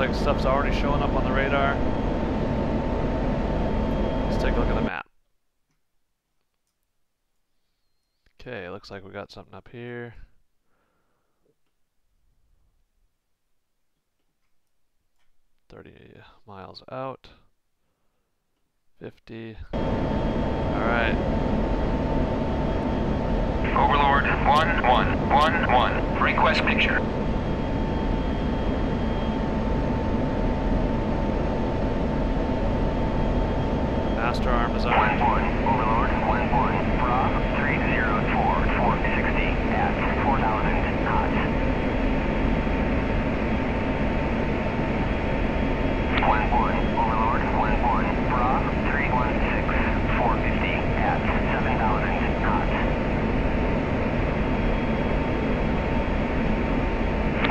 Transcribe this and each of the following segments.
Looks like stuff's already showing up on the radar. Let's take a look at the map. Okay, looks like we got something up here. Thirty miles out. Fifty. Alright. Overlord, one, one, one, one. Request picture. Master arm is on. Overlord, one. BRAA, three, zero, four, four, sixty at four thousand knots. One, one. Overlord, one, one. BRAA, three, one, six, four, fifty at seven thousand knots.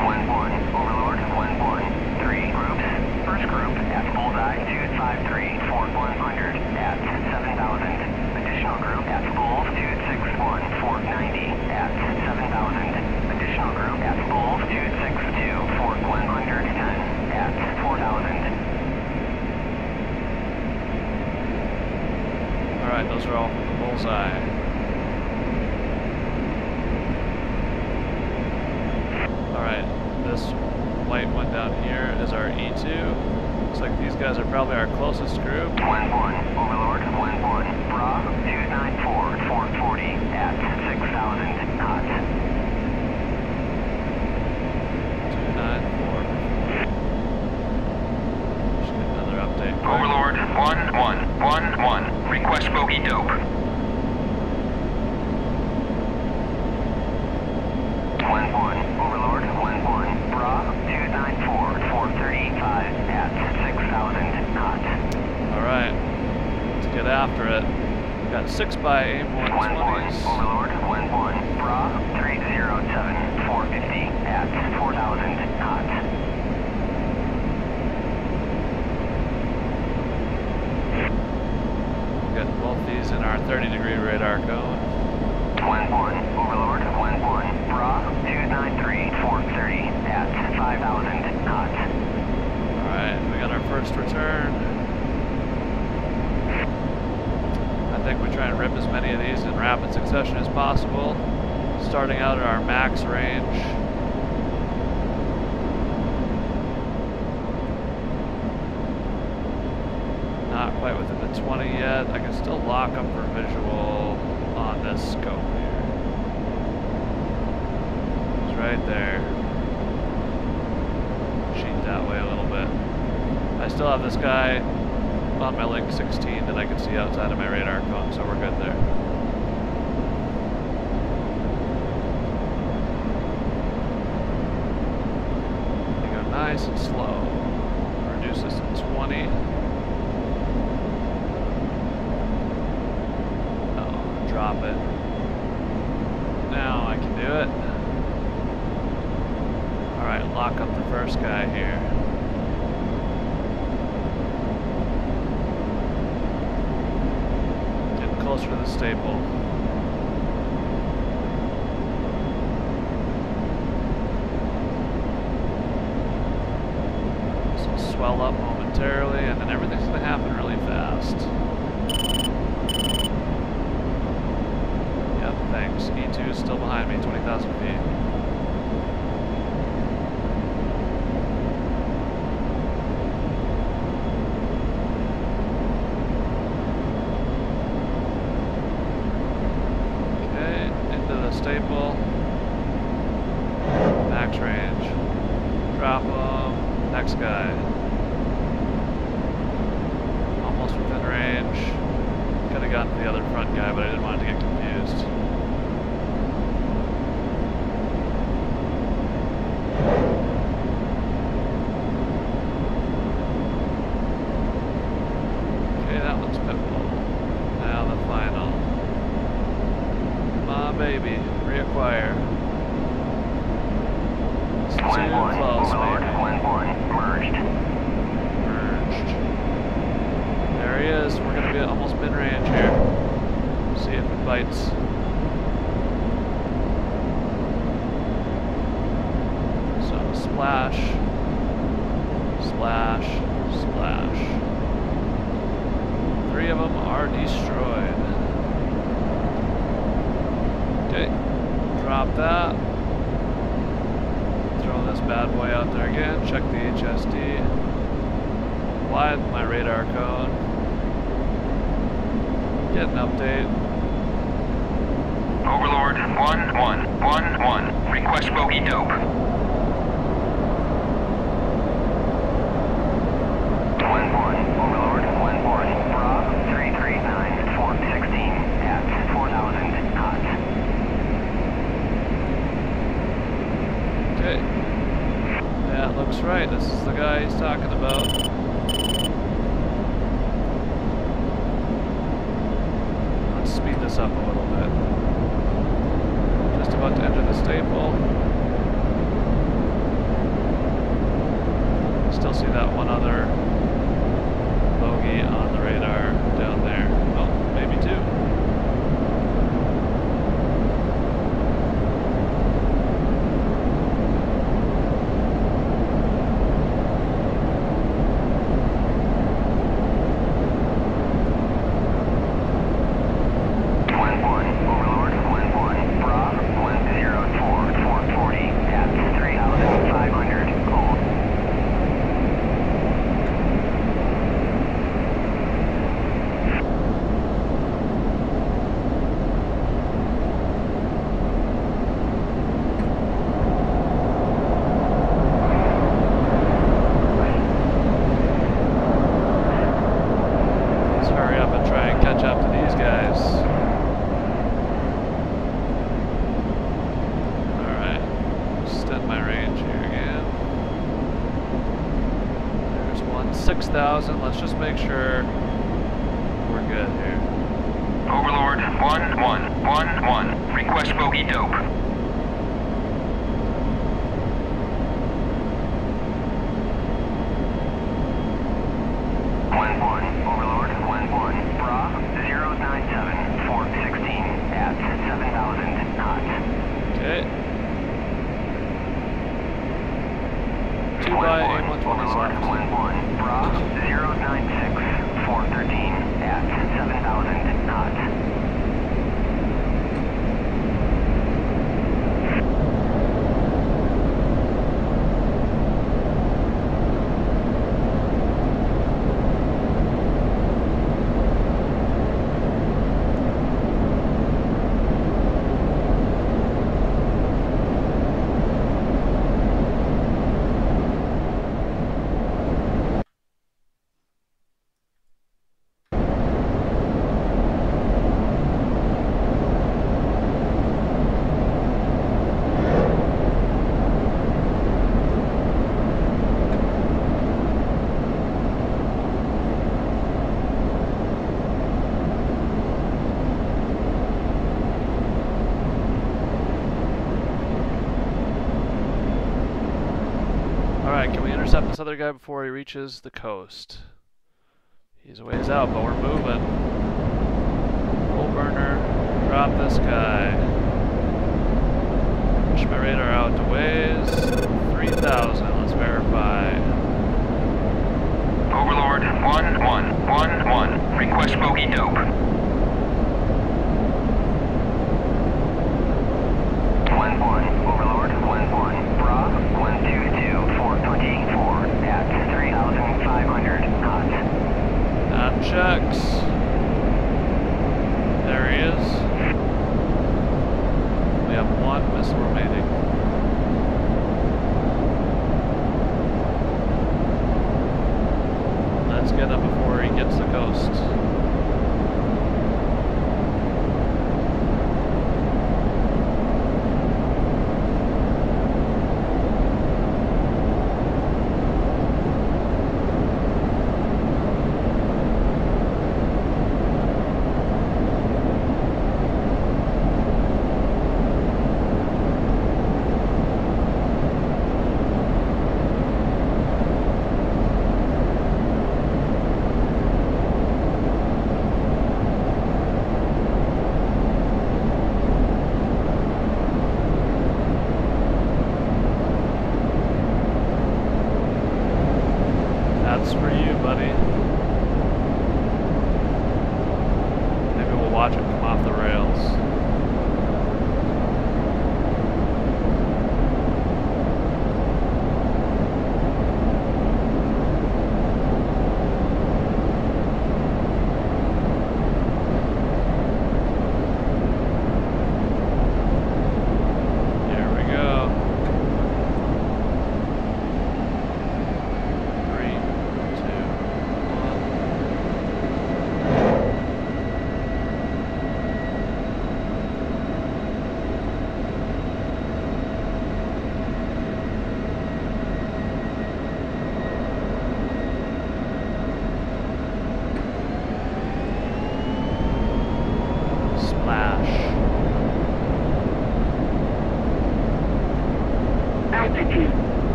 One, one. Overlord, one, one. Three groups. First group at Bullseye, two, five, three, four, one hundred at seven thousand. Additional group at Bulls, two, six, one, four, ninety at seven thousand. Additional group at Bulls, two, six, two, four, one hundred ten at four thousand. Alright, those are all from the bullseye. Alright, this white one down here is our E2. Looks like these guys are probably our closest group. One, one. Overlord, one, one. BRAA, two, nine, four, four, forty at six thousand knots. Two, nine, four. Just get another update. quick. Overlord, one, one, one, one. Request bogey dope. One, one. Overlord, one, one. BRAA, two, nine, four, four, thirty-five at six thousand knots. Alright, let's get after it. Got 6 by aim One, one. 120s. Overlord, one, one. BRAA, three, zero, seven, four, fifty at four thousand knots. Got both these in our 30 degree radar cone. One, one. Overlord, one, one. BRAA, two, nine, three, four, thirty at five thousand knots. Alright, we got our first return. I think we try and rip as many of these in rapid succession as possible. Starting out at our max range. Not quite within the 20 yet. I can still lock up for visual on this scope here. It's right there. Cheat that way a little bit. I still have this guy on my Link 16 that I can see outside of my radar cone, so we're good there. Go nice and slow. Reduce this to 20. Oh, drop it. Now I can do it. Alright, lock up the first guy here. Closer to the staple. This will swell up momentarily, and then everything's going to happen really fast. Yep, thanks. E2 is still behind me, 20,000 feet. Okay, into the staple. Max range. Drop him. Next guy. Almost within range. Could have gotten the other front guy, but I didn't want it to get confused. Okay, that one's pitbull. Now the final. Come on, baby. Reacquire. It's too One, one. close, Overlord, baby. one, one. Merged. Merged. There he is. We're gonna be at almost mid-range here. Bites. So splash. Splash, splash. Three of them are destroyed. Okay, drop that. Throw this bad boy out there again, check the HSD. Widen my radar cone. Get an update. Overlord, 1111. Request bogey dope. Okay. That looks right. This is the guy he's talking about. This other guy before he reaches the coast? He's a ways out, but we're moving. Full burner. Drop this guy. Push my radar out to ways. 3,000. Let's verify. Overlord, one one one one. Request bogey dope. One one, Overlord, one one. BRAA, one two two four twenty four at three thousand five hundred knots. That checks. There he is. We have one missile remaining. That's for you, buddy. Maybe we'll watch it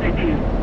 Altitude.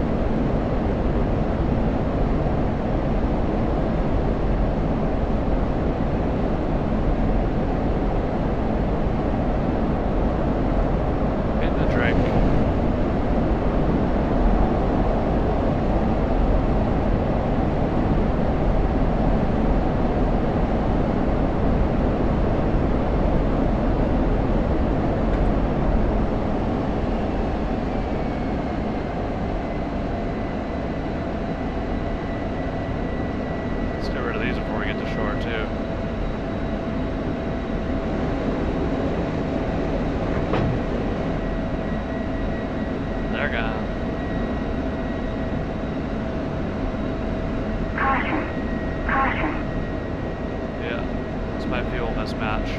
Fuel mismatch.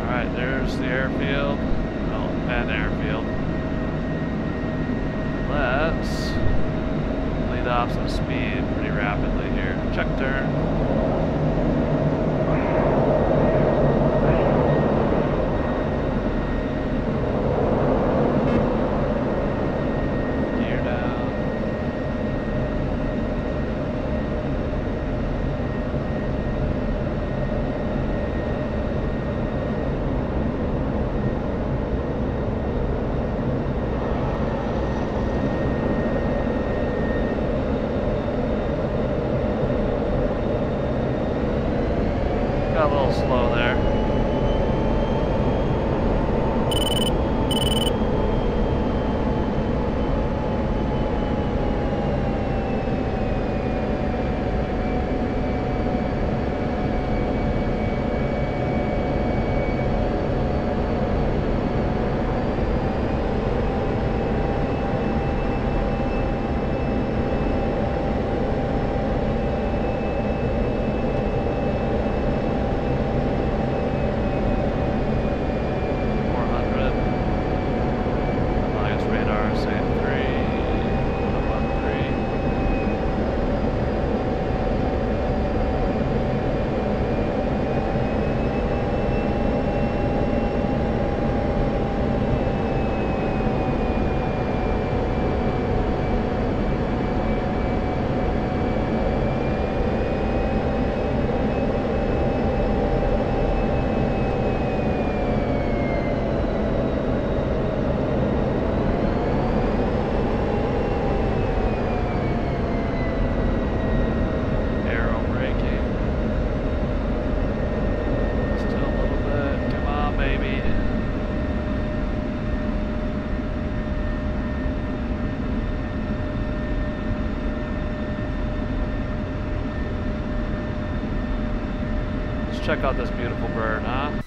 Alright, there's the airfield. Well, an airfield. Let's lead off some speed pretty rapidly here. Check turn. Check out this beautiful bird, huh?